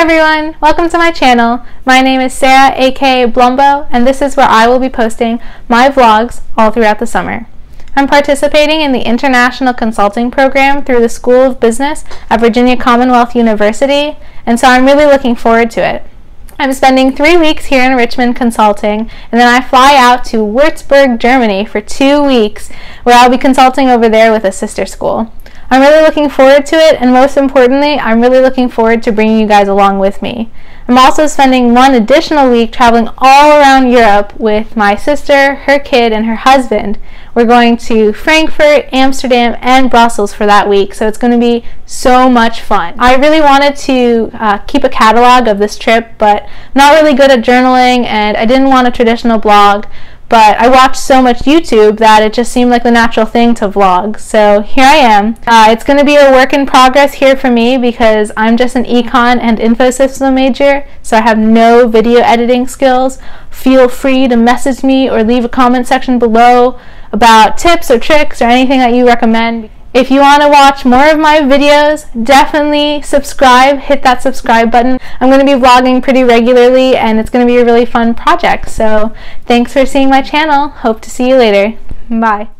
everyone! Welcome to my channel. My name is Sarah aka Blumbo and this is where I will be posting my vlogs all throughout the summer. I'm participating in the International Consulting Program through the School of Business at Virginia Commonwealth University and so I'm really looking forward to it. I'm spending three weeks here in Richmond consulting and then I fly out to Würzburg, Germany for two weeks where I'll be consulting over there with a sister school. I'm really looking forward to it, and most importantly, I'm really looking forward to bringing you guys along with me. I'm also spending one additional week traveling all around Europe with my sister, her kid, and her husband. We're going to Frankfurt, Amsterdam, and Brussels for that week, so it's going to be so much fun. I really wanted to uh, keep a catalog of this trip, but not really good at journaling, and I didn't want a traditional blog, but I watched so much YouTube that it just seemed like the natural thing to vlog. So here I am. Uh, it's going to be a work in progress here for me because I'm just an econ and info system major, so I have no video editing skills. Feel free to message me or leave a comment section below about tips or tricks or anything that you recommend. If you want to watch more of my videos, definitely subscribe, hit that subscribe button. I'm going to be vlogging pretty regularly and it's going to be a really fun project. So thanks for seeing my channel. Hope to see you later. Bye.